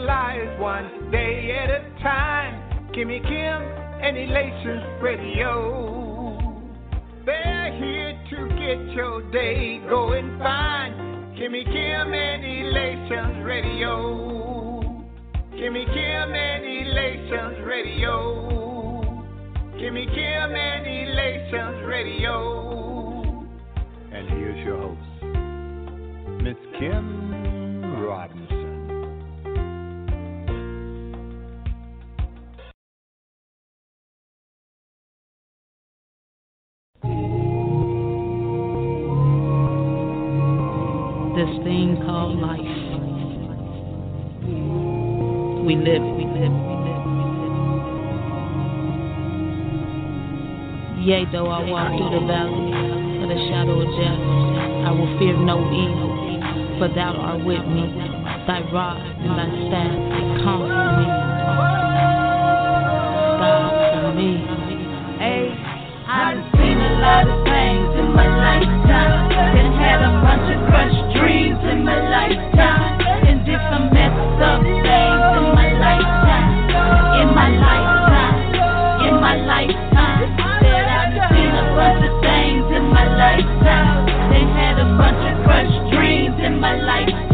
lives one day at a time. Kimmy Kim and Elations Radio. They're here to get your day going fine. Kimmy Kim and Elations Radio. Kimmy Kim and Elations Radio. Kimmy Kim and Elations Radio. And here's your host, Miss Kim Rodman. Yea, though I walk through the valley of the shadow of death, I will fear no evil, for thou art with me. Thy rod and thy staff comfort me. God for me. Hey, I've seen a lot of things in my lifetime, and had a bunch of crushes. my life.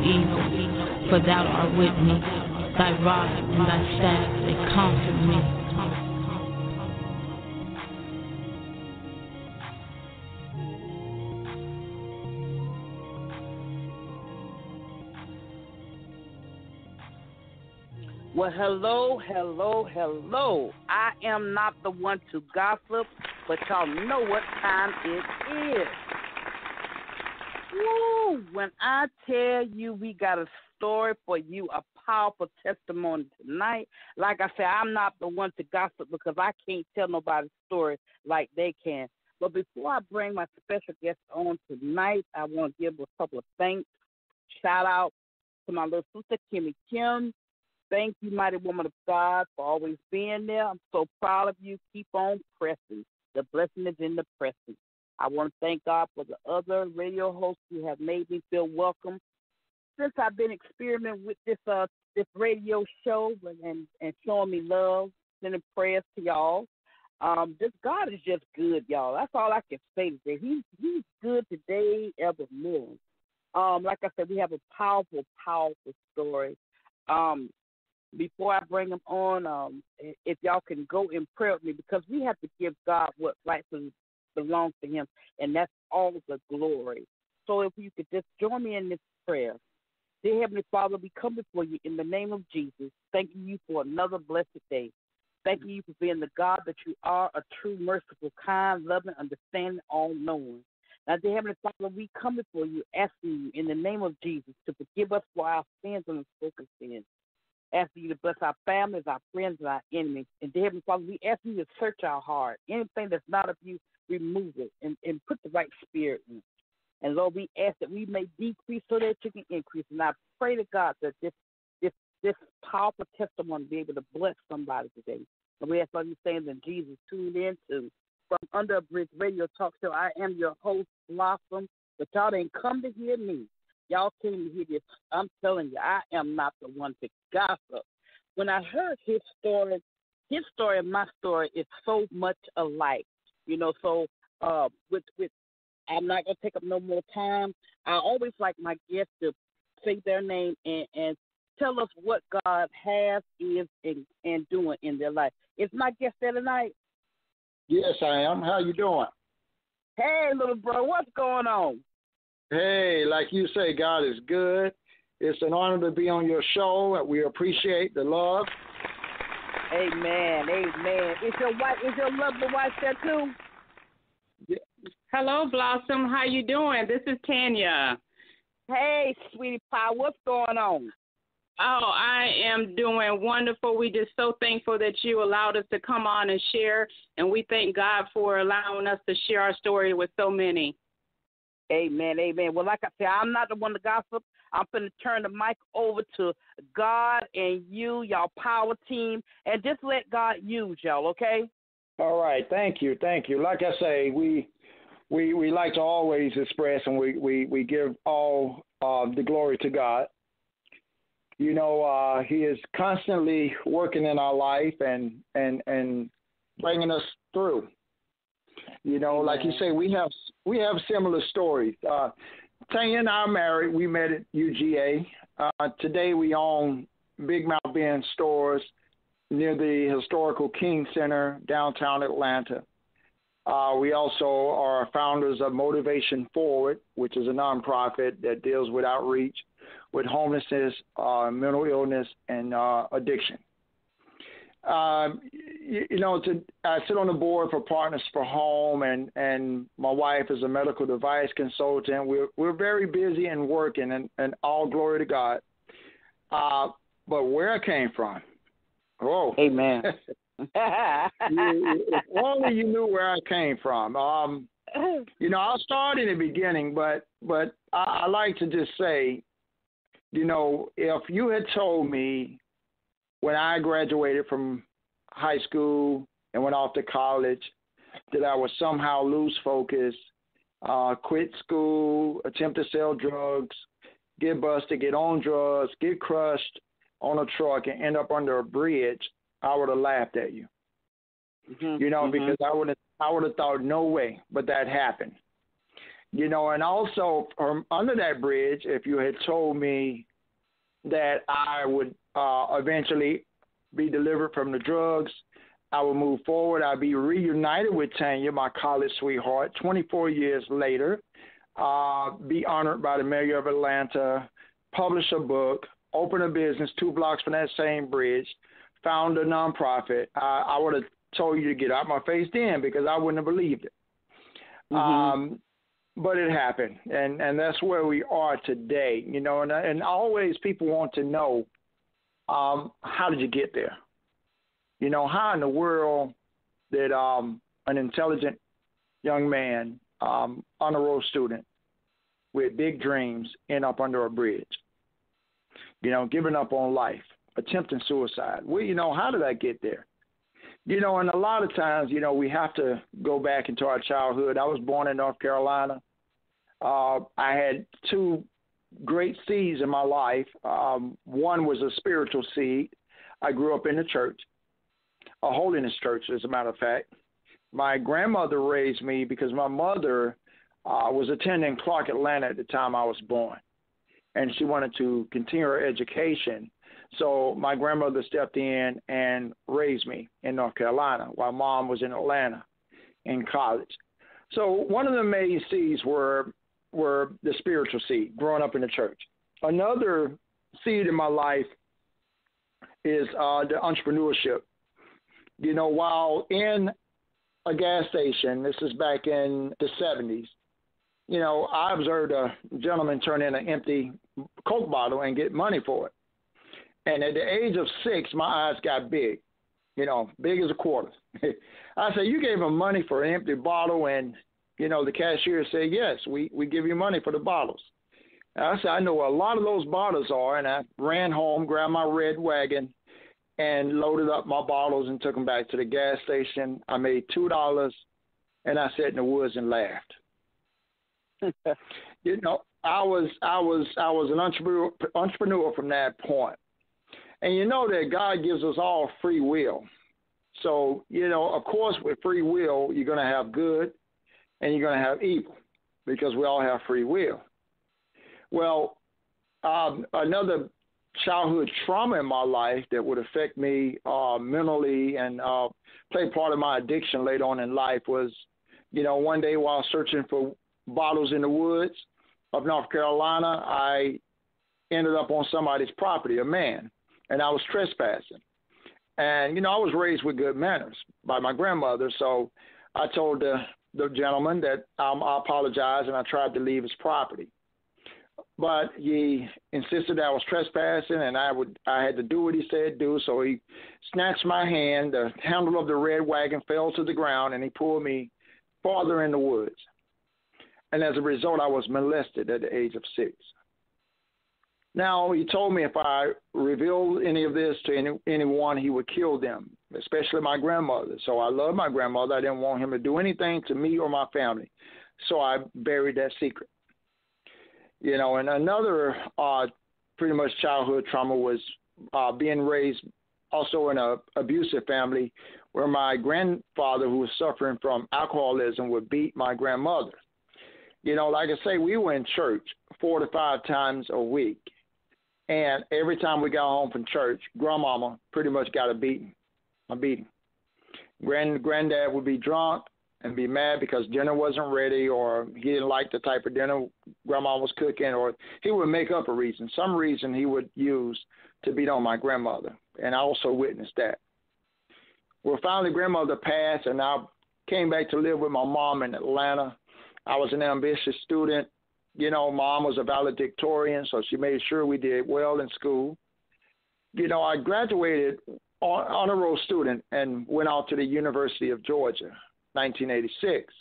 evil. For thou art with me, thy rod and thy staff, they comfort me. Well, hello, hello, hello. I am not the one to gossip, but y'all know what time it is. Woo! When I tell you we got a story for you, a powerful testimony tonight. Like I said, I'm not the one to gossip because I can't tell nobody's story like they can. But before I bring my special guest on tonight, I want to give a couple of thanks. Shout out to my little sister, Kimmy Kim. Thank you, mighty woman of God, for always being there. I'm so proud of you. Keep on pressing. The blessing is in the pressing. I want to thank God for the other radio hosts who have made me feel welcome since I've been experimenting with this uh this radio show and and showing me love, sending prayers to y'all. Um, this God is just good, y'all. That's all I can say today. He's He's good today, evermore. Um, like I said, we have a powerful, powerful story. Um, before I bring him on, um, if y'all can go in prayer with me, because we have to give God what rightfully belongs to Him, and that's all the glory. So if you could just join me in this prayer. Dear Heavenly Father, we come before you in the name of Jesus, thanking you for another blessed day. Thanking you for being the God that you are, a true, merciful, kind, loving, understanding, all knowing. Now, dear Heavenly Father, we come before you asking you in the name of Jesus to forgive us for our sins and unspoken sins. Asking you to bless our families, our friends, and our enemies. And dear Heavenly Father, we ask you to search our heart. Anything that's not of you, remove it and, and put the right spirit in. And Lord, we ask that we may decrease so that you can increase. And I pray to God that this this this powerful testimony be able to bless somebody today. And we ask all these things in Jesus Tune in to from Under a Bridge Radio Talk Show. I am your host, Blossom. But y'all didn't come to hear me. Y'all came to hear this. I'm telling you, I am not the one to gossip. When I heard his story, his story and my story is so much alike. You know, so uh, with with I'm not gonna take up no more time. I always like my guests to say their name and, and tell us what God has, is, and, and doing in their life. Is my guest there tonight? Yes, I am. How you doing? Hey, little bro, what's going on? Hey, like you say, God is good. It's an honor to be on your show. And we appreciate the love. Amen. Amen. Is your wife is your lovely wife there too? Hello, Blossom. How you doing? This is Tanya. Hey, sweetie pie, what's going on? Oh, I am doing wonderful. We just so thankful that you allowed us to come on and share, and we thank God for allowing us to share our story with so many. Amen, amen. Well, like I said, I'm not the one to gossip. I'm going to turn the mic over to God and you, y'all power team, and just let God use y'all, okay? All right. Thank you. Thank you. Like I say, we we we like to always express and we we we give all uh, the glory to God. You know, uh, He is constantly working in our life and and and bringing us through. You know, like you say, we have we have similar stories. Uh, Tanya and I are married. We met at UGA. Uh, today we own Big Mouth Ben stores near the historical King Center, downtown Atlanta. Uh, we also are founders of Motivation Forward, which is a nonprofit that deals with outreach with homelessness, uh, mental illness, and uh, addiction. Um, you, you, know, to, I sit on the board for Partners for Home, and, and my wife is a medical device consultant. We're, we're very busy and working, and, and all glory to God. Uh, but where I came from, oh, amen. if only you knew where I came from. Um, you know, I'll start in the beginning, but but I, I like to just say, you know, if you had told me when I graduated from high school and went off to college that I would somehow lose focus, uh, quit school, attempt to sell drugs, get busted, get on drugs, get crushed on a truck, and end up under a bridge, I would have laughed at you. Mm-hmm, you know, mm-hmm. because I would have I would have thought no way, but that happened. You know, and also from under that bridge, if you had told me that I would uh, eventually be delivered from the drugs, I will move forward. I'll be reunited with Tanya, my college sweetheart, 24 years later. Uh, be honored by the mayor of Atlanta, publish a book, open a business two blocks from that same bridge, found a nonprofit, I, I would have told you to get out my face then because I wouldn't have believed it. Mm-hmm. Um, but it happened, and and that's where we are today. You know, and and always people want to know, um, how did you get there? You know, how in the world did um, an intelligent young man, um, honor roll student, with big dreams end up under a bridge? You know, giving up on life, attempting suicide. Well, you know, how did I get there? You know, and a lot of times, you know, we have to go back into our childhood. I was born in North Carolina. Uh, I had two great seeds in my life. Um, one was a spiritual seed. I grew up in the church, a holiness church, as a matter of fact. My grandmother raised me because my mother uh, was attending Clark Atlanta at the time I was born, and she wanted to continue her education so my grandmother stepped in and raised me in North Carolina while mom was in Atlanta in college. So one of the main seeds were were the spiritual seed, growing up in the church. Another seed in my life is uh, the entrepreneurship. You know, while in a gas station, this is back in the 70s, you know, I observed a gentleman turn in an empty Coke bottle and get money for it. And at the age of six, my eyes got big, you know, big as a quarter. I said, You gave him money for an empty bottle, and, you know, the cashier said, Yes, we, we give you money for the bottles. And I said, I know where a lot of those bottles are. And I ran home, grabbed my red wagon, and loaded up my bottles and took them back to the gas station. I made $2, and I sat in the woods and laughed. you know, I was I was I was an entrepreneur entrepreneur from that point. And you know that God gives us all free will. So, you know, of course, with free will, you're going to have good and you're going to have evil because we all have free will. Well, um, another childhood trauma in my life that would affect me uh, mentally and uh, play part of my addiction later on in life was, you know, one day while searching for bottles in the woods of North Carolina, I ended up on somebody's property, a man and I was trespassing. And you know, I was raised with good manners by my grandmother, so I told the the gentleman that um, I apologized and I tried to leave his property. But he insisted I was trespassing and I would I had to do what he said do. So he snatched my hand, the handle of the red wagon fell to the ground and he pulled me farther in the woods. And as a result I was molested at the age of six. Now, he told me if I revealed any of this to any, anyone, he would kill them, especially my grandmother. So I love my grandmother. I didn't want him to do anything to me or my family. So I buried that secret. You know, and another uh, pretty much childhood trauma was uh, being raised also in a abusive family where my grandfather, who was suffering from alcoholism, would beat my grandmother. You know, like I say, we were in church four to five times a week and every time we got home from church, grandmama pretty much got a beating, a beating. Grand granddad would be drunk and be mad because dinner wasn't ready or he didn't like the type of dinner grandma was cooking or he would make up a reason, some reason he would use to beat on my grandmother. And I also witnessed that. Well, finally, grandmother passed, and I came back to live with my mom in Atlanta. I was an ambitious student you know, mom was a valedictorian, so she made sure we did well in school. You know, I graduated honor roll student and went out to the University of Georgia, 1986.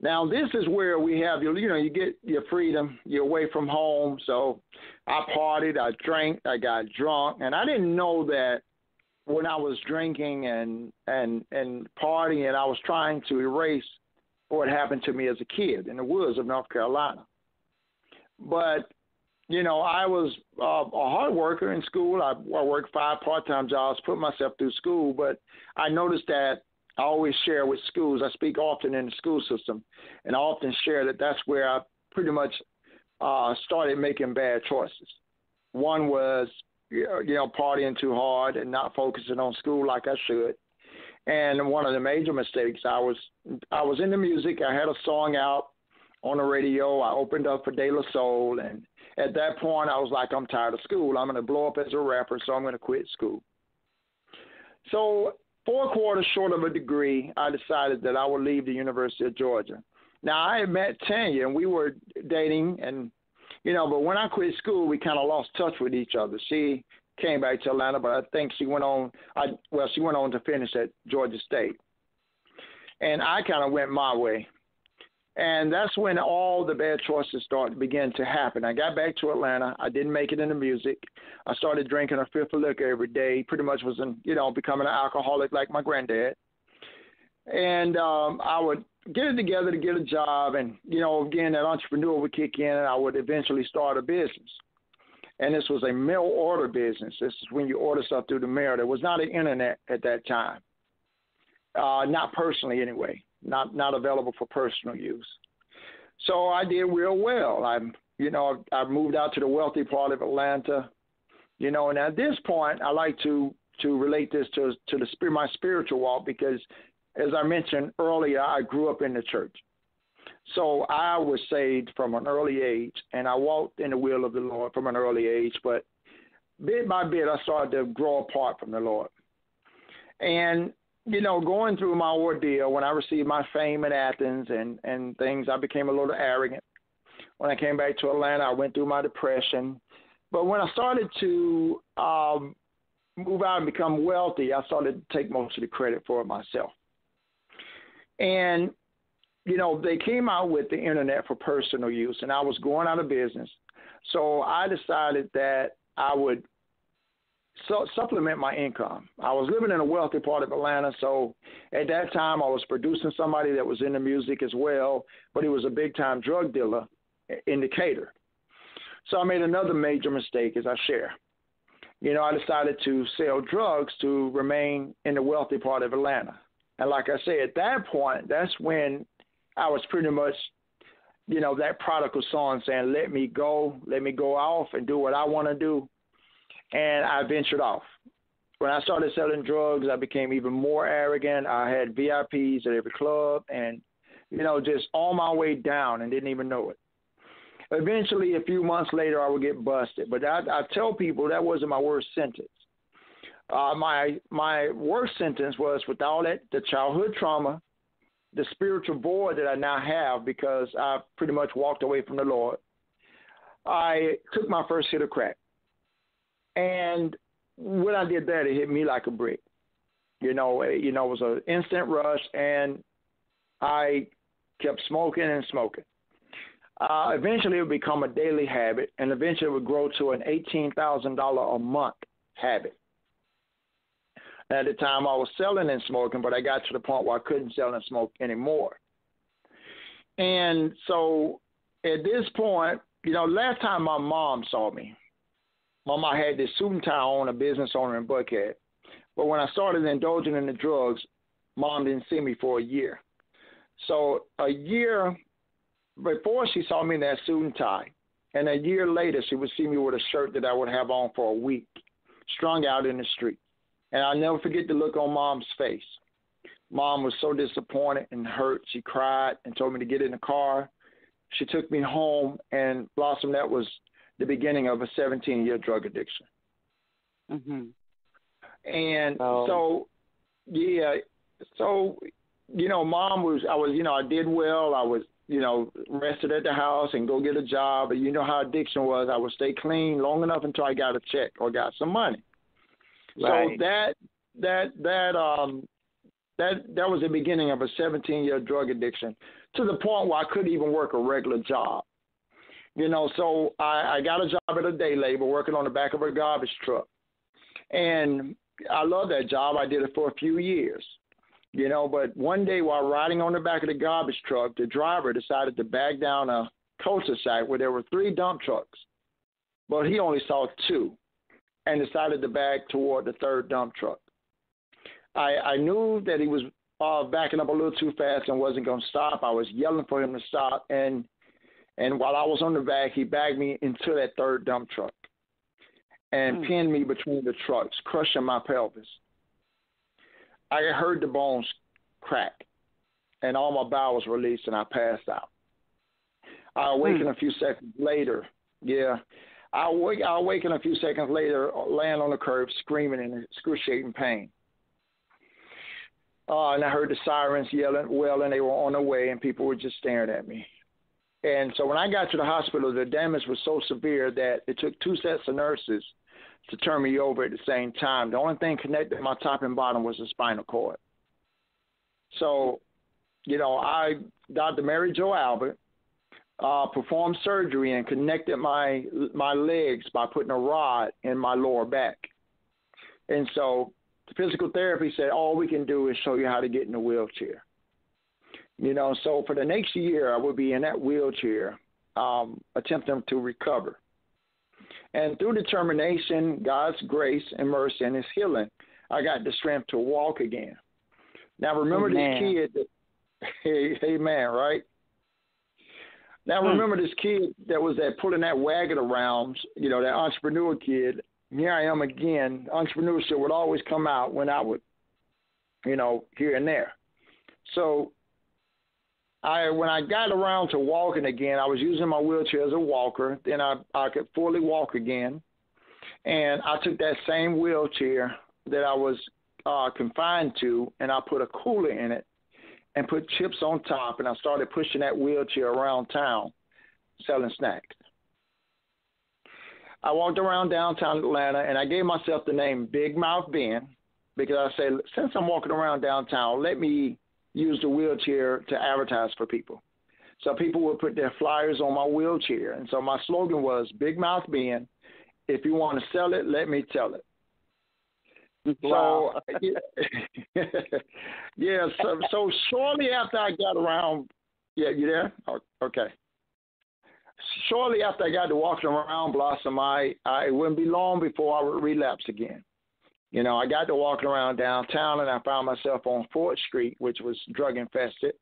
Now this is where we have your, you know, you get your freedom. You're away from home, so I partied, I drank, I got drunk, and I didn't know that when I was drinking and and and partying, I was trying to erase what happened to me as a kid in the woods of North Carolina. But you know, I was uh, a hard worker in school. I, I worked five part-time jobs, put myself through school. But I noticed that I always share with schools. I speak often in the school system, and I often share that that's where I pretty much uh, started making bad choices. One was, you know, partying too hard and not focusing on school like I should. And one of the major mistakes, I was I was into music. I had a song out on the radio. I opened up for De La Soul, and at that point, I was like, I'm tired of school. I'm going to blow up as a rapper, so I'm going to quit school. So, four quarters short of a degree, I decided that I would leave the University of Georgia. Now, I had met Tanya, and we were dating, and you know, but when I quit school, we kind of lost touch with each other. She came back to Atlanta, but I think she went on. I well, she went on to finish at Georgia State, and I kind of went my way. And that's when all the bad choices started begin to happen. I got back to Atlanta. I didn't make it into music. I started drinking a fifth of liquor every day. Pretty much was, in, you know, becoming an alcoholic like my granddad. And um, I would get it together to get a job, and you know, again, that entrepreneur would kick in, and I would eventually start a business and this was a mail order business. This is when you order stuff through the mail. There was not an internet at that time, uh, not personally anyway, not not available for personal use. So I did real well. I'm you know, I moved out to the wealthy part of Atlanta, you know, and at this point, I like to to relate this to to the spirit my spiritual walk because, as I mentioned earlier, I grew up in the church. So I was saved from an early age, and I walked in the will of the Lord from an early age. But bit by bit, I started to grow apart from the Lord. And you know, going through my ordeal, when I received my fame in Athens and and things, I became a little arrogant. When I came back to Atlanta, I went through my depression. But when I started to um, move out and become wealthy, I started to take most of the credit for it myself. And you know, they came out with the internet for personal use, and I was going out of business. So I decided that I would su- supplement my income. I was living in a wealthy part of Atlanta, so at that time I was producing somebody that was into music as well, but he was a big time drug dealer in Decatur. So I made another major mistake, as I share. You know, I decided to sell drugs to remain in the wealthy part of Atlanta. And like I said, at that point, that's when I was pretty much, you know, that prodigal son saying, let me go, let me go off and do what I want to do. And I ventured off. When I started selling drugs, I became even more arrogant. I had VIPs at every club and, you know, just on my way down and didn't even know it. Eventually, a few months later, I would get busted. But I, I tell people that wasn't my worst sentence. Uh, my my worst sentence was with all that the childhood trauma, the spiritual void that I now have because I pretty much walked away from the Lord, I took my first hit of crack. And when I did that, it hit me like a brick. You know, it, you know, it was an instant rush, and I kept smoking and smoking. Uh, eventually, it would become a daily habit, and eventually, it would grow to an eighteen thousand dollar a month habit. At the time, I was selling and smoking, but I got to the point where I couldn't sell and smoke anymore. And so at this point, you know, last time my mom saw me, mom, had this suit and tie on, a business owner in Buckhead. But when I started indulging in the drugs, mom didn't see me for a year. So a year before she saw me in that suit and tie, and a year later she would see me with a shirt that I would have on for a week, strung out in the street. And I'll never forget the look on mom's face. Mom was so disappointed and hurt. She cried and told me to get in the car. She took me home, and Blossom, that was the beginning of a 17 year drug addiction. Mm-hmm. And oh. so, yeah, so, you know, mom was, I was, you know, I did well. I was, you know, rested at the house and go get a job. But you know how addiction was. I would stay clean long enough until I got a check or got some money. Right. So that that that um that that was the beginning of a 17 year drug addiction to the point where I couldn't even work a regular job. You know, so I, I got a job at a day labor working on the back of a garbage truck. And I love that job. I did it for a few years. You know, but one day while riding on the back of the garbage truck, the driver decided to back down a cul-de-sac where there were three dump trucks. But he only saw two and decided to back toward the third dump truck. I, I knew that he was uh, backing up a little too fast and wasn't going to stop. I was yelling for him to stop, and and while I was on the back, he bagged me into that third dump truck and mm. pinned me between the trucks, crushing my pelvis. I heard the bones crack, and all my bowels released, and I passed out. I awakened mm. a few seconds later Yeah. I'll wake. I'll awaken a few seconds later, laying on the curb, screaming in excruciating pain. Uh, and I heard the sirens yelling, well, and they were on their way, and people were just staring at me. And so when I got to the hospital, the damage was so severe that it took two sets of nurses to turn me over at the same time. The only thing connected my top and bottom was the spinal cord. So, you know, I, Dr. Mary Jo Albert, uh, performed surgery and connected my my legs by putting a rod in my lower back. And so the physical therapy said, all we can do is show you how to get in a wheelchair. You know, so for the next year, I will be in that wheelchair, um, attempting to recover. And through determination, God's grace and mercy and His healing, I got the strength to walk again. Now, remember amen. this kid. That, hey, hey, man, right? Now hmm. remember this kid that was that pulling that wagon around, you know, that entrepreneur kid. Here I am again. Entrepreneurship would always come out when I would, you know, here and there. So I when I got around to walking again, I was using my wheelchair as a walker. Then I I could fully walk again, and I took that same wheelchair that I was uh, confined to, and I put a cooler in it, and put chips on top, and I started pushing that wheelchair around town selling snacks. I walked around downtown Atlanta, and I gave myself the name Big Mouth Ben because I said, since I'm walking around downtown, let me use a wheelchair to advertise for people. So people would put their flyers on my wheelchair. And so my slogan was Big Mouth Ben, if you want to sell it, let me tell it. Wow. So yeah, yeah. So so shortly after I got around, yeah, you there? Oh, okay. Shortly after I got to walking around Blossom, I I it wouldn't be long before I would relapse again. You know, I got to walking around downtown and I found myself on Fort Street, which was drug infested,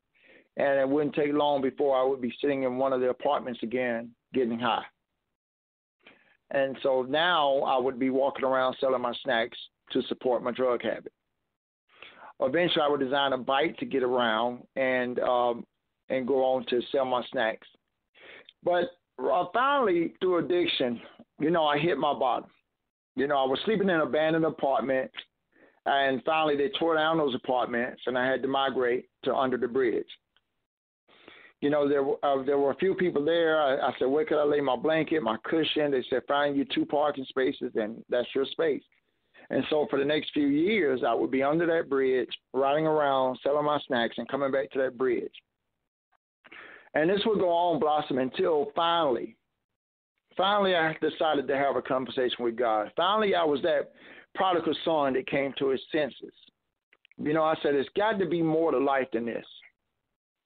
and it wouldn't take long before I would be sitting in one of the apartments again, getting high. And so now I would be walking around selling my snacks to support my drug habit. Eventually, I would design a bike to get around and um, and go on to sell my snacks. But uh, finally, through addiction, you know, I hit my bottom. You know, I was sleeping in an abandoned apartment, and finally they tore down those apartments, and I had to migrate to under the bridge. You know, there uh, there were a few people there. I, I said, "Where could I lay my blanket, my cushion?" They said, "Find you two parking spaces, and that's your space." And so for the next few years, I would be under that bridge, riding around, selling my snacks, and coming back to that bridge. And this would go on, blossom, until finally, finally, I decided to have a conversation with God. Finally, I was that prodigal son that came to his senses. You know, I said, it's got to be more to life than this.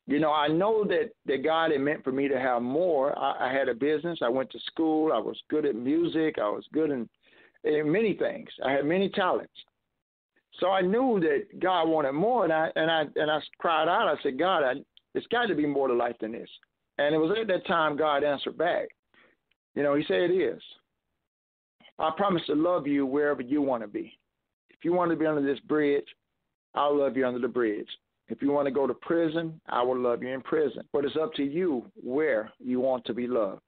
You know, I know that, that God had meant for me to have more. I, I had a business. I went to school. I was good at music. I was good in in many things. I had many talents. So I knew that God wanted more, and I and I and I cried out. I said, God, I, it's got to be more to life than this. And it was at that time God answered back. You know, He said it is. I promise to love you wherever you want to be. If you want to be under this bridge, I'll love you under the bridge. If you want to go to prison, I will love you in prison. But it's up to you where you want to be loved.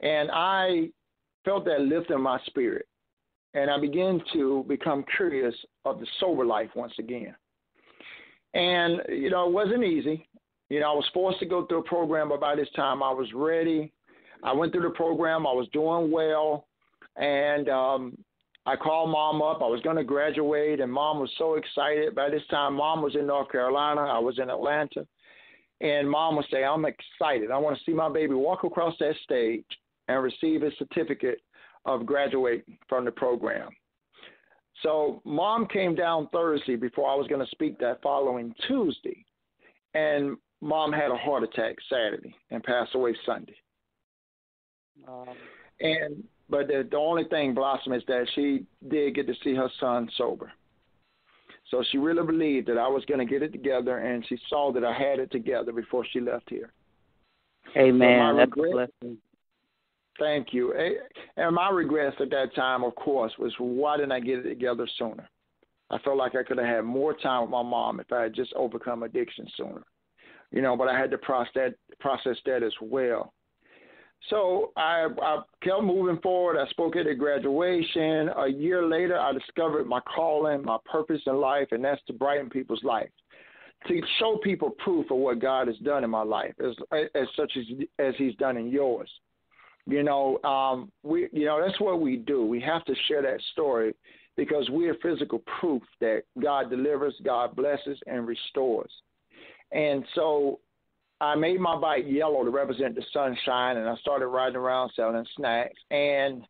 And I felt that lift in my spirit. And I began to become curious of the sober life once again. And, you know, it wasn't easy. You know, I was forced to go through a program, but by this time I was ready. I went through the program, I was doing well. And um, I called mom up. I was going to graduate, and mom was so excited. By this time, mom was in North Carolina, I was in Atlanta. And mom would say, I'm excited. I want to see my baby walk across that stage and receive his certificate of graduating from the program. So, mom came down Thursday before I was going to speak that following Tuesday, and mom had a heart attack Saturday and passed away Sunday. Um, and but the, the only thing, Blossom, is that she did get to see her son sober. So she really believed that I was going to get it together, and she saw that I had it together before she left here. Amen. So That's regret, a blessing. Thank you. And my regrets at that time, of course, was why didn't I get it together sooner? I felt like I could have had more time with my mom if I had just overcome addiction sooner. You know, but I had to process that, process that as well. So I, I kept moving forward. I spoke at a graduation. A year later, I discovered my calling, my purpose in life, and that's to brighten people's life, to show people proof of what God has done in my life, as as such as as He's done in yours. You know, um, we you know that's what we do. We have to share that story because we're physical proof that God delivers, God blesses, and restores. And so I made my bike yellow to represent the sunshine, and I started riding around selling snacks. And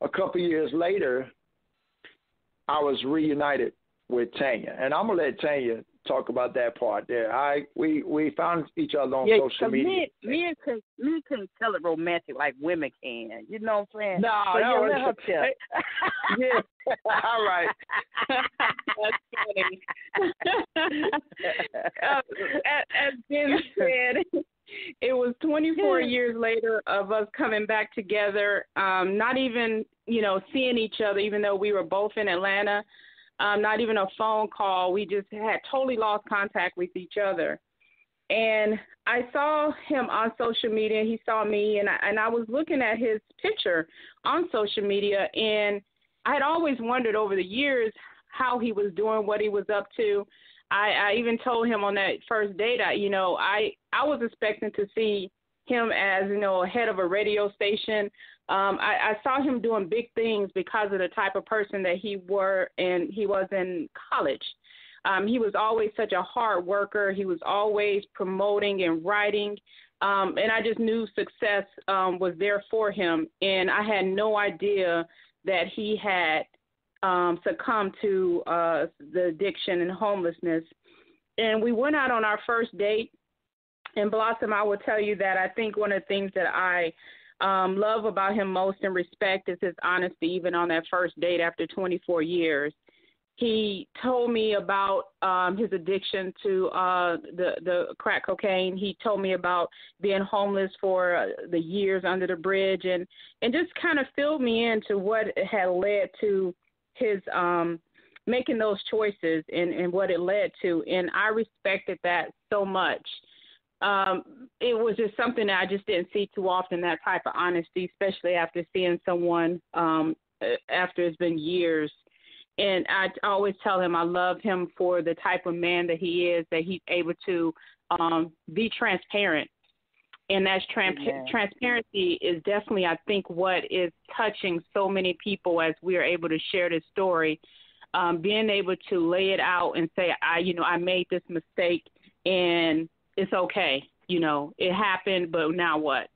a couple years later, I was reunited with Tanya, and I'm gonna let Tanya talk about that part there. I we we found each other on yeah, social media. Men, men can can tell it romantic like women can. You know what I'm saying? No, so no, yeah, let her tell. yeah. All right. That's funny. as, as Ben said, it was 24 years later of us coming back together. Um, not even you know seeing each other, even though we were both in Atlanta um, not even a phone call. We just had totally lost contact with each other. And I saw him on social media. He saw me, and I, and I was looking at his picture on social media, and I had always wondered over the years how he was doing, what he was up to. I, I even told him on that first date, I, you know, I I was expecting to see him as you know head of a radio station um, I, I saw him doing big things because of the type of person that he were and he was in college. Um, he was always such a hard worker. He was always promoting and writing. Um, and I just knew success um, was there for him. And I had no idea that he had um, succumbed to uh, the addiction and homelessness. And we went out on our first date. And Blossom, I will tell you that I think one of the things that I um, love about him most and respect is his honesty, even on that first date after 24 years. He told me about um, his addiction to uh, the the crack cocaine. He told me about being homeless for uh, the years under the bridge, and and just kind of filled me into what had led to his um, making those choices and, and what it led to. And I respected that so much um, it was just something that I just didn't see too often. That type of honesty, especially after seeing someone um, after it's been years. And I always tell him I love him for the type of man that he is. That he's able to um, be transparent, and that's tran- transparency is definitely, I think, what is touching so many people as we are able to share this story. Um, being able to lay it out and say, I, you know, I made this mistake, and it's okay. You know, it happened, but now what?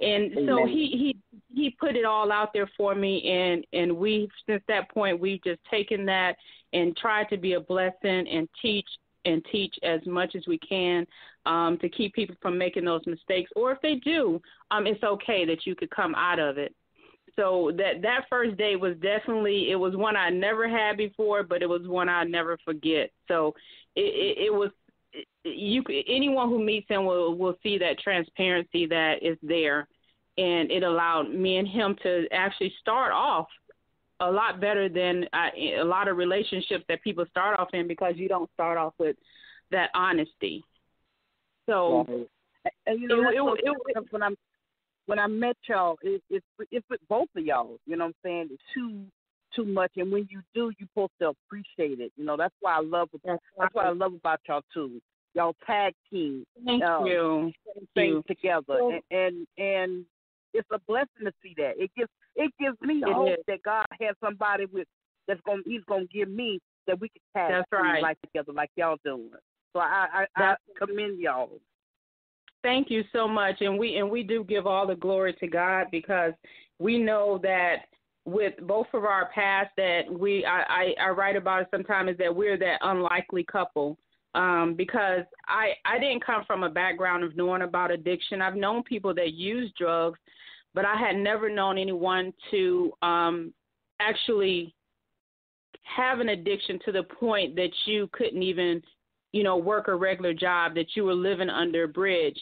And Amen. so he he he put it all out there for me, and and we since that point we've just taken that and tried to be a blessing and teach and teach as much as we can um, to keep people from making those mistakes. Or if they do, um, it's okay that you could come out of it. So that that first day was definitely it was one I never had before, but it was one I never forget. So it, it, it was you anyone who meets him will will see that transparency that is there, and it allowed me and him to actually start off a lot better than uh, a lot of relationships that people start off in because you don't start off with that honesty. So, and you know, it, it, it, when I'm when I met y'all, it, it's it's with both of y'all. You know what I'm saying? It's too too much, and when you do, you're supposed to appreciate it. You know, that's why I love that's, that's what I love about y'all too. Y'all tag team. Thank um, you. Thank you. together, and, and and it's a blessing to see that. It gives it gives me the hope that God has somebody with that's going He's going to give me that we can tag that's right. life together like y'all doing. So I I, I commend y'all. Thank you so much, and we and we do give all the glory to God because we know that with both of our past that we I, I, I write about it sometimes is that we're that unlikely couple. Um, because I I didn't come from a background of knowing about addiction. I've known people that use drugs, but I had never known anyone to um, actually have an addiction to the point that you couldn't even, you know, work a regular job, that you were living under a bridge.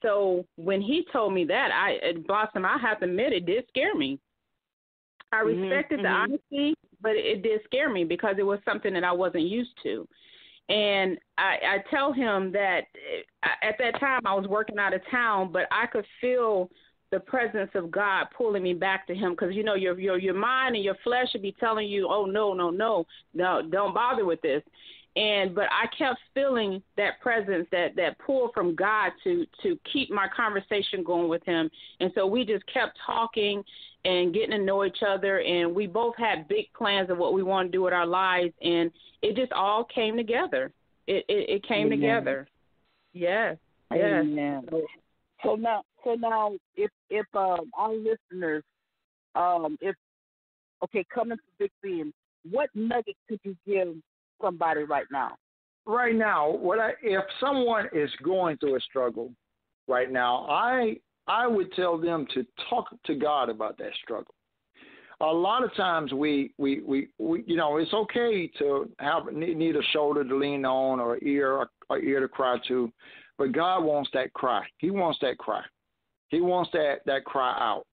So when he told me that, I Blossom, I have to admit, it did scare me. I mm-hmm, respected mm-hmm, the honesty, but it did scare me because it was something that I wasn't used to. And I, I tell him that uh, at that time I was working out of town, but I could feel the presence of God pulling me back to Him because you know your your your mind and your flesh should be telling you, oh no no no no don't bother with this, and but I kept feeling that presence that that pull from God to to keep my conversation going with Him, and so we just kept talking and getting to know each other, and we both had big plans of what we want to do with our lives, and it just all came together. It it, it came Amen. together. Yes. Yes. Amen. So now, so now, if if um, our listeners, um, if okay, coming to Big Ben, what nugget could you give somebody right now? Right now, what I, if someone is going through a struggle right now, I I would tell them to talk to God about that struggle. A lot of times we we we, we you know it's okay to have need a shoulder to lean on or ear or ear to cry to, but God wants that cry. He wants that cry. He wants that that cry out.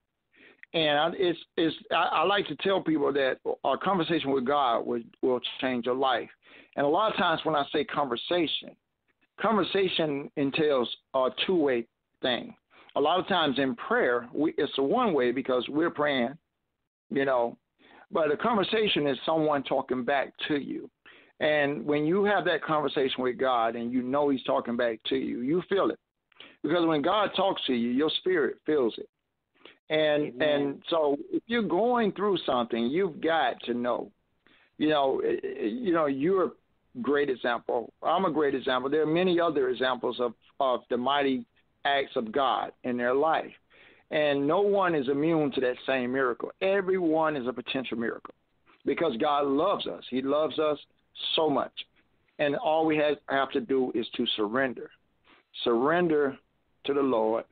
And it's it's I, I like to tell people that a conversation with God will will change your life. And a lot of times when I say conversation, conversation entails a two way thing. A lot of times in prayer, we, it's a one way because we're praying, you know, but a conversation is someone talking back to you. And when you have that conversation with God and you know He's talking back to you, you feel it. Because when God talks to you, your spirit feels it. And Amen. and so if you're going through something, you've got to know. You know, you know, you're a great example. I'm a great example. There are many other examples of, of the mighty acts of God in their life. And no one is immune to that same miracle. Everyone is a potential miracle because God loves us. He loves us so much. And all we have, to do is to surrender. Surrender to the Lord,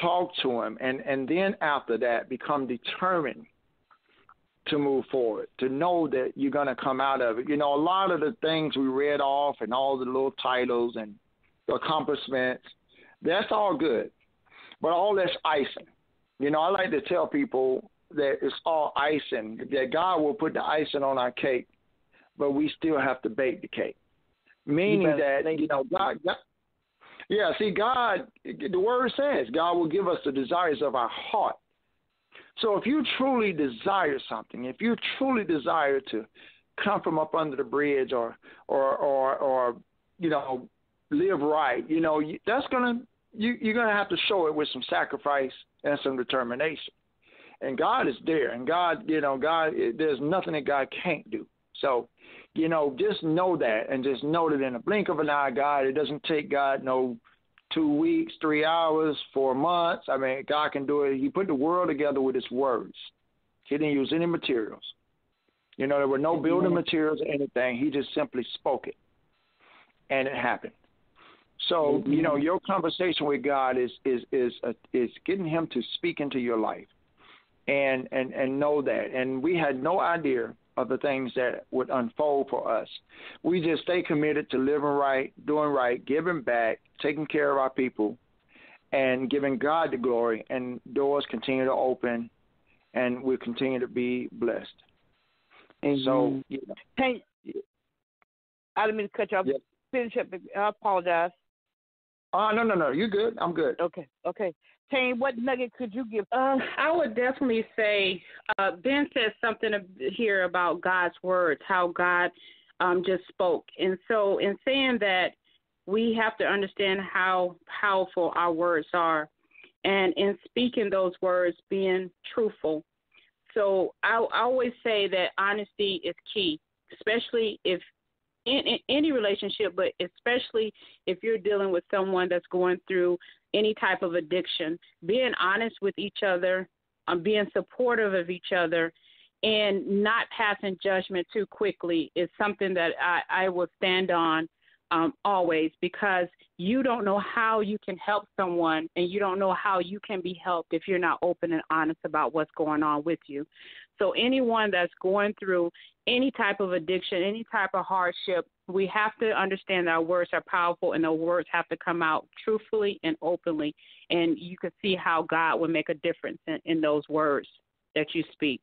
talk to Him, and, and then after that, become determined to move forward, to know that you're going to come out of it. You know, a lot of the things we read off and all the little titles and accomplishments, that's all good. But all that's icing. You know, I like to tell people that it's all icing, that God will put the icing on our cake but we still have to bake the cake. Meaning that you know God, God, yeah. See, God, the word says God will give us the desires of our heart. So if you truly desire something, if you truly desire to come from up under the bridge or or or or you know live right, you know that's gonna you you're gonna have to show it with some sacrifice and some determination. And God is there, and God, you know, God, there's nothing that God can't do. So you know, just know that and just know that in a blink of an eye, God, it doesn't take God no two weeks, three hours, four months. I mean, God can do it. He put the world together with his words. He didn't use any materials. You know, there were no building materials or anything. He just simply spoke it. And it happened. So, you know, your conversation with God is is is uh, is getting him to speak into your life. And and and know that. And we had no idea of the things that would unfold for us. We just stay committed to living right, doing right, giving back, taking care of our people, and giving God the glory. And doors continue to open, and we continue to be blessed. And so, you hey, I didn't mean to cut you off. Yeah. Finish up. I apologize. Uh, no, no, no. You're good. I'm good. Okay, okay. Tane, what nugget could you give? Uh, I would definitely say uh, Ben said something here about God's words, how God um, just spoke, and so in saying that, we have to understand how powerful our words are, and in speaking those words, being truthful. So I, I always say that honesty is key, especially if in, in, any relationship, but especially if you're dealing with someone that's going through any type of addiction. Being honest with each other, um, being supportive of each other, and not passing judgment too quickly is something that I, I will stand on um, always because you don't know how you can help someone and you don't know how you can be helped if you're not open and honest about what's going on with you. So, anyone that's going through any type of addiction, any type of hardship, we have to understand that our words are powerful and the words have to come out truthfully and openly. And you can see how God will make a difference in, in those words that you speak.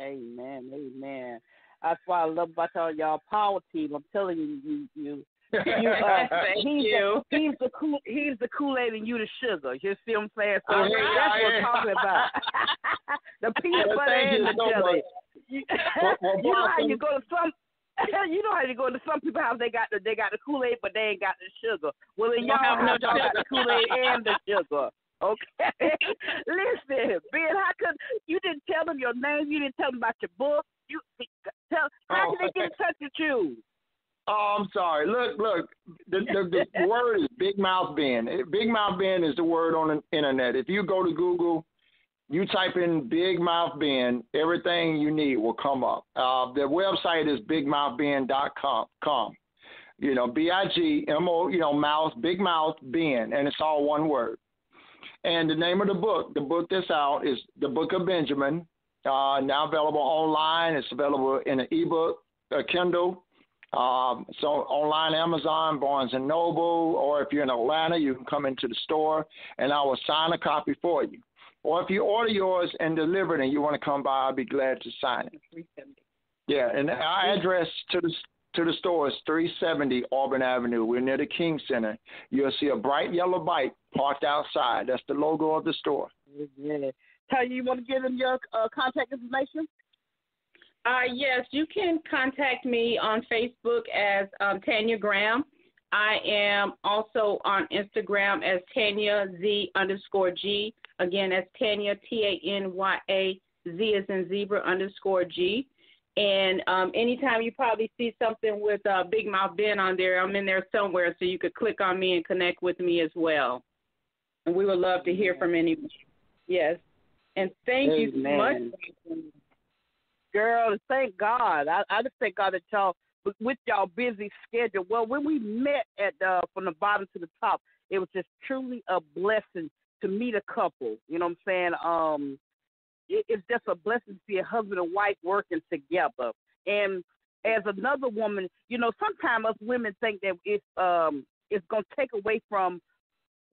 Amen. Amen. That's why I love about y'all power team. I'm telling you, you, you You, uh, Thank he's you. The, he's the cool. He's the Kool Aid and you the sugar. You see what I'm saying? So Oh, that's yeah, what yeah. I'm talking about. the peanut butter and the jelly. much. You, Well- well, um, you know how you go to some. You know how you go to some people's house. They got the they got the Kool Aid, but they ain't got the sugar. Well, in y'all don't have no house, y'all got the. Kool Aid and the sugar. Okay, listen, Ben. How could you didn't tell them your name? You didn't tell them about your book. You tell. How Oh. can they get in touch with you? Oh, I'm sorry. Look, look. The, the, the word is Big Mouth Ben. Big Mouth Ben is the word on the internet. If you go to Google, you type in Big Mouth Ben, everything you need will come up. Uh, the website is bigmouthben.com. Com. You know, B I G M O, you know, mouth, Big Mouth Ben, and it's all one word. And the name of the book, the book that's out is The Book of Benjamin. Uh, now available online. It's available in an ebook, a Kindle. Um, so online, Amazon, Barnes and Noble, or if you're in Atlanta, you can come into the store and I will sign a copy for you. Or if you order yours and deliver it and you want to come by, I'll be glad to sign it. Yeah, and our address to the to the store is 370 Auburn Avenue. We're near the King Center. You'll see a bright yellow bike parked outside. That's the logo of the store. Yeah. Tell you, you want to give them your uh, contact information? Uh, yes, you can contact me on Facebook as um, Tanya Graham. I am also on Instagram as Tanya Z underscore G. Again, that's Tanya T A N Y A Z as in zebra underscore G. And um, anytime you probably see something with uh, Big Mouth Ben on there, I'm in there somewhere, so you could click on me and connect with me as well. And we would love to hear from anyone. Yes. And thank you so much. Amen. Girl, thank God. I, I just thank God that y'all, with- with y'all busy schedule. Well, when we met at uh, from the bottom to the top, it was just truly a blessing to meet a couple. You know what I'm saying? Um, it, it's just a blessing to see a husband and wife working together. And as another woman, you know, sometimes us women think that it's um it's gonna take away from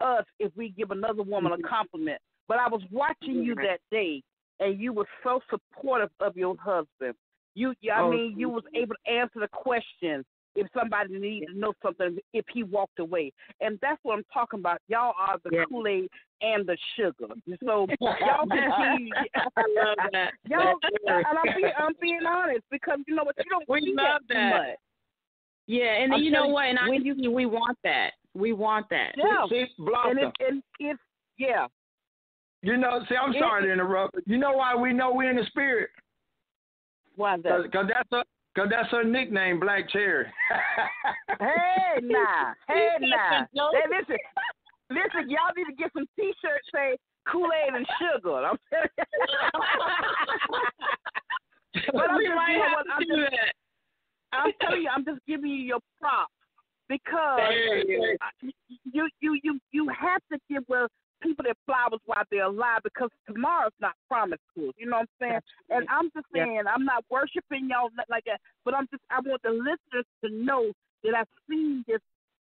us if we give another woman a compliment. But I was watching you that day, and you were so supportive of your husband. You, I Oh, mean, you was able to answer the question if somebody needed to know something if he walked away, and that's what I'm talking about. Y'all are the Yeah. Kool Aid and the sugar. So y'all continue. I love that. Y'all, and I'm being, I'm being honest because you know what you don't We see love that, too that. much. Yeah, and I'm you know what? And I when you, we want that. We want that. Yeah. See, Blossom. And if and if yeah, you know, see, I'm It- sorry to interrupt. But you know why we know we're in the spirit? why is that? Because that's her, cause that's her nickname, Black Cherry. Hey now, hey now. Hey, listen, listen. Y'all need to get some T-shirts say Kool Aid and sugar. I'm telling you. but I'm we just, might you have I'm to do just, that. I'm telling you, I'm just giving you your props because you. you you you you have to give well people their flowers while they're alive because tomorrow's not promised to us. You know what I'm saying? And I'm just Yeah. saying I'm not worshiping y'all like that, but I'm just I want the listeners to know that I've seen this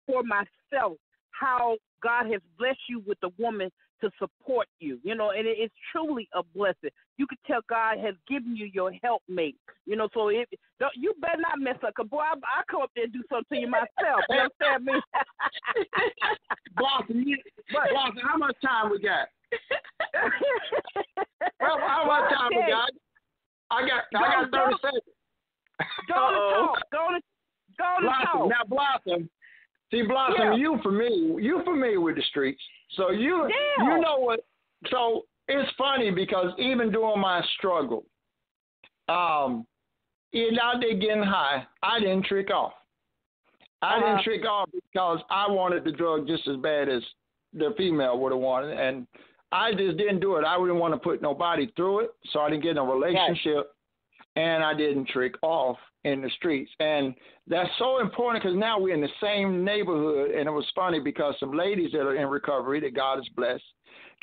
for myself how God has blessed you with a woman to support you. You know, and it, it's truly a blessing. You can tell God has given you your helpmate. You know, so it don't, you better not mess up. Cause boy, I, I come up there and do something to you myself. You understand me? Blossom, you, Blossom, how much time we got? How, how much time we got? I got I got Go, thirty seconds. Go on and talk. Go on go on and Blossom, talk. now Blossom. See, Blossom, Yeah. you familiar you familiar with the streets. So you Yeah. you know what so it's funny because even during my struggle, um, and out there getting high, I didn't trick off. I Uh-huh. didn't trick off because I wanted the drug just as bad as the female would have wanted, and I just didn't do it. I didn't want to put nobody through it, so I didn't get in a relationship, and I didn't trick off in the streets. And that's so important because now we're in the same neighborhood, and it was funny because some ladies that are in recovery that God has blessed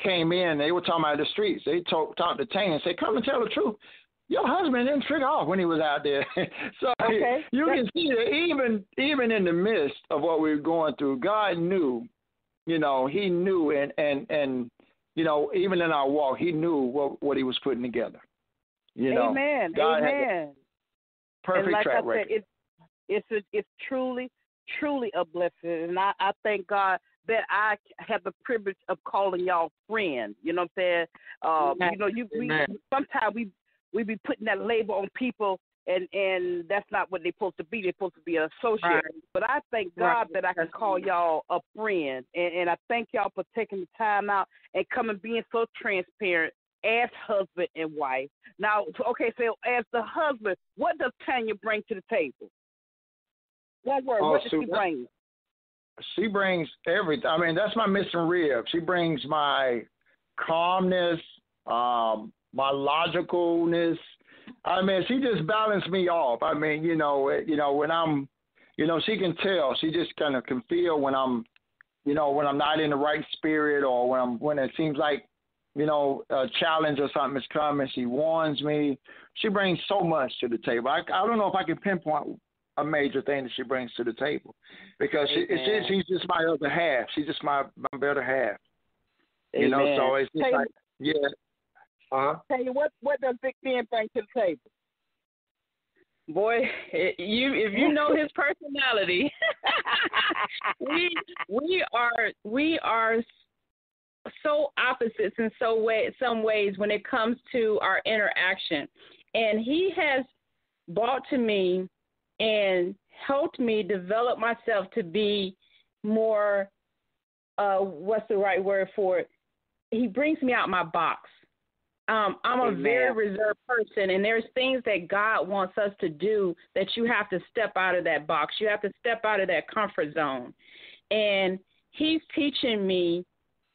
came in. They were talking about the streets. They talked talked to Tane and said, "Come and tell the truth." Your husband didn't trick off when he was out there, so Okay. you can see that even even in the midst of what we were going through, God knew, you know, He knew, and and and you know, even in our walk, He knew what what He was putting together. You know, Amen. God has a Amen. perfect and like track I record. said, it's it's a, it's truly truly a blessing, and I, I thank God that I have the privilege of calling y'all friends. You know what I'm saying? Um, you know, you we, sometimes we we be putting that label on people and and that's not what they're supposed to be. They're supposed to be an associate. Right. But I thank God right. that I can call y'all a friend, and, and I thank y'all for taking the time out and coming being so transparent as husband and wife. Now, okay, so as the husband, what does Tanya bring to the table? One word. Oh, what does she bring? She brings everything. I mean, that's my missing rib. She brings my calmness, um, my logicalness. I mean, she just balanced me off. I mean, you know, you know, when I'm, you know, she can tell. She just kind of can feel when I'm, you know, when I'm not in the right spirit or when I'm when it seems like, you know, a challenge or something is coming. She warns me. She brings so much to the table. I, I don't know if I can pinpoint a major thing that she brings to the table because she, she she's just my other half. She's just my my better half. Amen. You know, so it's just like yeah. Uh-huh. Tell you what, what does Big Ben bring to the table? Boy, you if you know his personality, we we are we are so opposites in so way some ways when it comes to our interaction, and he has brought to me and helped me develop myself to be more uh what's the right word for it he brings me out my box um, I'm Amen. a very reserved person, and there's things that God wants us to do that you have to step out of that box. You have to step out of that comfort zone. And He's teaching me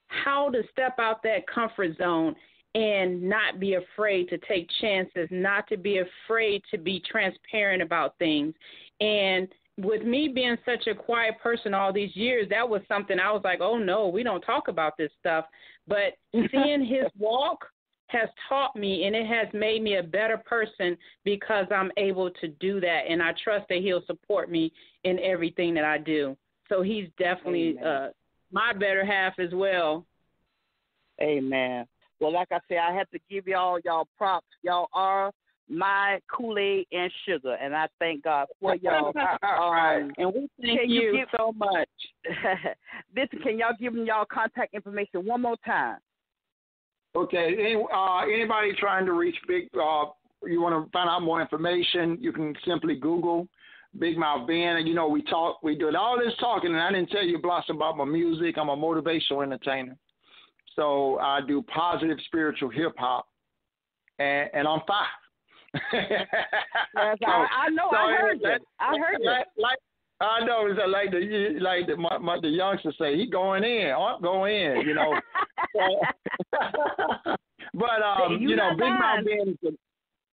how to step out that comfort zone and not be afraid to take chances, not to be afraid to be transparent about things. And with me being such a quiet person all these years, that was something I was like, oh no, we don't talk about this stuff. But seeing his walk has taught me and it has made me a better person because I'm able to do that. And I trust that he'll support me in everything that I do. So he's definitely uh, my better half as well. Amen. Well, like I said, I have to give y'all y'all props. Y'all are my Kool Aid and sugar, and I thank God for y'all. um, and we thank you, you give, so much. listen, can y'all give them y'all contact information one more time? Okay. Any, uh, anybody trying to reach Big, uh, you want to find out more information, you can simply Google Big Mouth Ben. And, you know, we talk, we do all this talking, and I didn't tell you, Blossom, about my music. I'm a motivational entertainer. So I do positive spiritual hip hop, and, and I'm five. yes, so, I, I know. So I heard that. I heard that. Like, I know it's like the like the my, my, the youngsters say he going in, I'm going in, you know. but um, you, you know, Big Mouth Ben is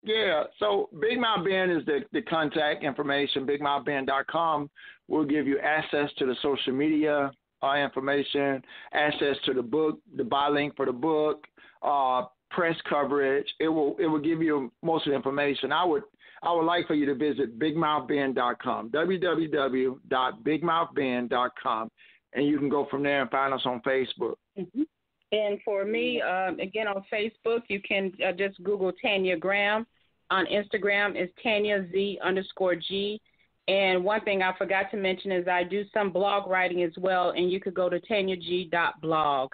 yeah. So Big Mouth Ben is the the contact information. BigMouthBen.com will give you access to the social media uh, information, access to the book, the buy link for the book, uh, press coverage. It will it will give you most of the information. I would I would like for you to visit bigmouthben.com, www.bigmouthben.com, and you can go from there and find us on Facebook. Mm-hmm. And for me, um, again on Facebook, you can uh, just Google Tanya Graham. On Instagram is Tanya Z underscore G. And one thing I forgot to mention is I do some blog writing as well, and you could go to tanyag.blog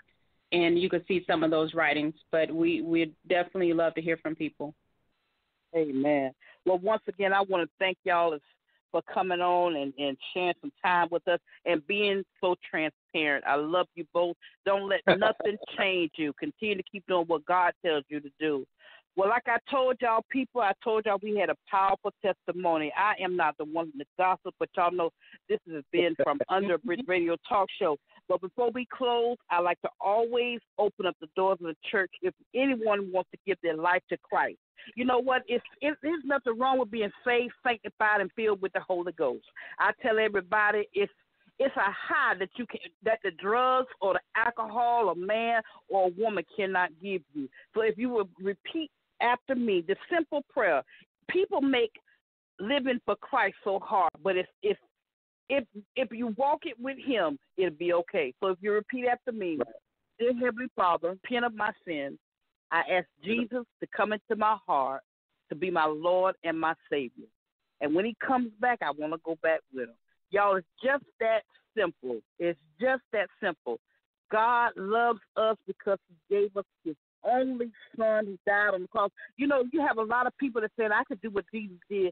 and you could see some of those writings. But we we definitely love to hear from people. Amen. Well, once again, I want to thank y'all for coming on and, and sharing some time with us and being so transparent. I love you both. Don't let nothing change you. Continue to keep doing what God tells you to do. Well, like I told y'all people, I told y'all we had a powerful testimony. I am not the one to gossip, but y'all know this has been from Under Bridge Radio Talk Show. But before we close, I like to always open up the doors of the church if anyone wants to give their life to Christ. You know what? It's it, there's nothing wrong with being saved, sanctified, and filled with the Holy Ghost. I tell everybody it's it's a high that you can that the drugs or the alcohol, a man or a woman cannot give you. So if you would repeat after me the simple prayer, people make living for Christ so hard, but if if if if you walk it with Him, it'll be okay. So if you repeat after me, right. dear Heavenly Father, repent of my sins. I ask Jesus to come into my heart to be my Lord and my Savior. And when He comes back, I want to go back with Him. Y'all, it's just that simple. It's just that simple. God loves us because He gave us His only Son who died on the cross. You know, you have a lot of people that said, I could do what Jesus did.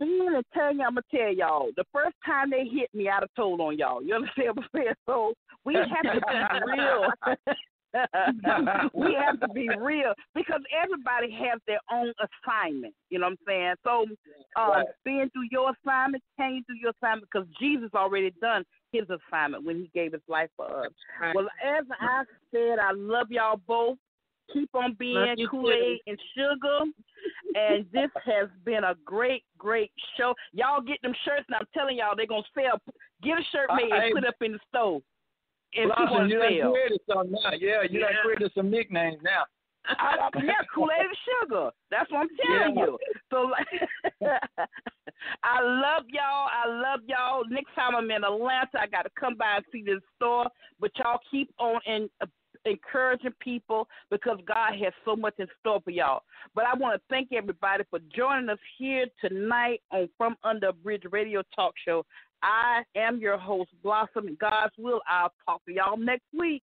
Man, and tell you, I'm gonna tell y'all. The first time they hit me, I'd have told on y'all. You understand what I'm saying? So we have to be real. we have to be real because everybody has their own assignment. You know what I'm saying? So, um, right. being through your assignment, can you do your assignment? Because Jesus already done his assignment when he gave his life for us. Right. Well, as I said, I love y'all both. Keep on being Kool Aid and sugar. And this has been a great, great show. Y'all get them shirts, and I'm telling y'all, they're going to sell. Get a shirt made and put up in the stove. And Blossom, you done created some now. Yeah, you yeah. created some nicknames now. I, yeah, Kool Aid and sugar. That's what I'm telling yeah. you. So, I love y'all. I love y'all. Next time I'm in Atlanta, I got to come by and see this store. But y'all keep on in, uh, encouraging people because God has so much in store for y'all. But I want to thank everybody for joining us here tonight on From Under Bridge Radio Talk Show. I am your host, Blossom, and God's will. I'll talk to y'all next week.